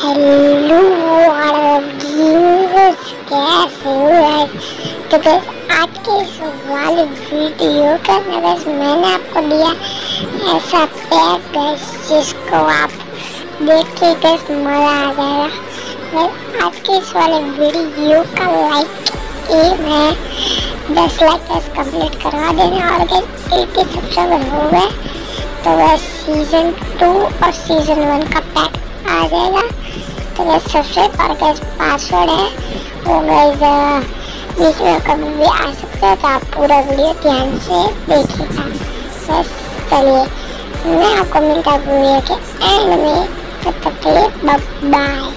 Hello कैसे हो तो guys, आज के इस वाले वीडियो का अगर मैंने आपको दिया ऐसा पैक गैस जिसको आप देख के गैस मज़ा आ जाएगा। Guys, आज के इस वाले वीडियो का लाइक एम है दस लाइक गैस कंप्लीट करवा देना और गैस एटी सब्सक्राइबर हो गए तो बस सीज़न टू और सीज़न वन का पैक आ जाएगा। तो ये सबसे और गैस पासवर्ड है, वो गैस बीच में कभी भी आ सकते हो तो आप पूरा वीडियो ध्यान से देखिएगा। बस चलिए। मैं आपको मिलता हूँ वीडियो के एंड में। तब तक के लिए बाय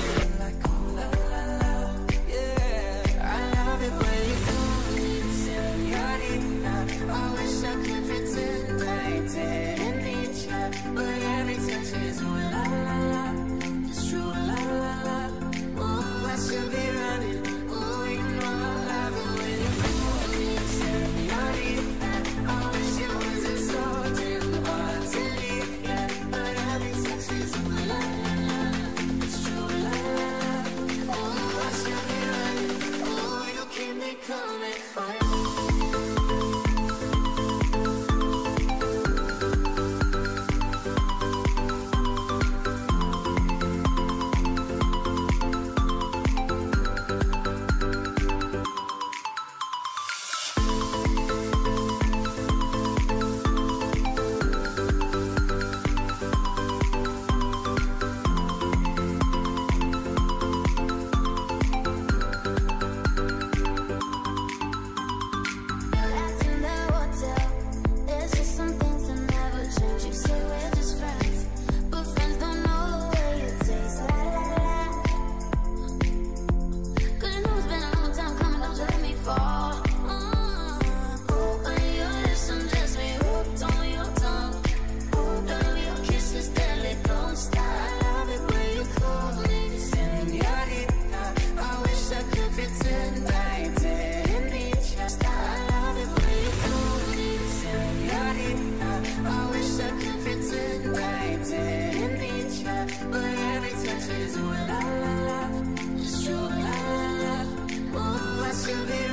should be